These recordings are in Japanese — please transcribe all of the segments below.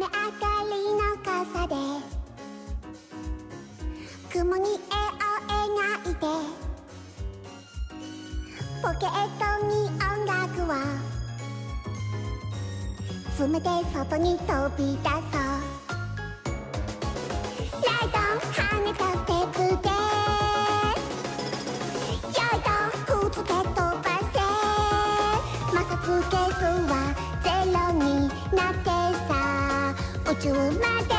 かりの傘で雲に絵を描いてポケットに音楽を詰めて外に飛び出そう。ライトさ宇宙まで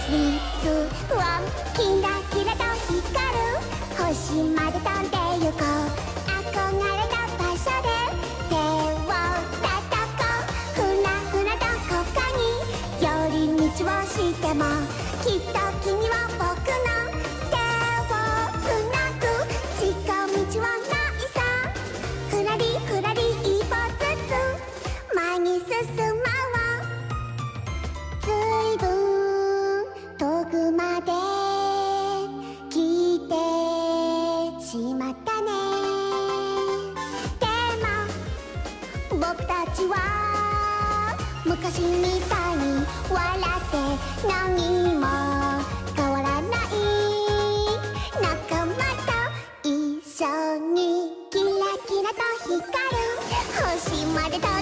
スリーツーワンキラキラと光る星まで飛んでゆこう憧れの場所で手を叩こうふらふらどこかに寄り道をしてもきっと君は僕のちは昔みたいに笑って何も変わらない仲間と一緒にキラキラと光る星まで飛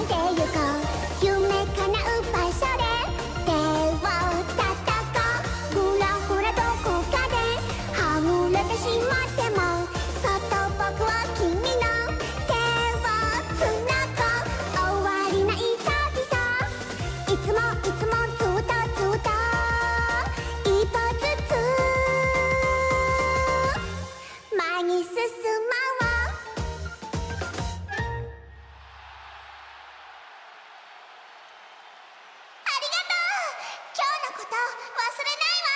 こと忘れないわ。